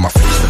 My face.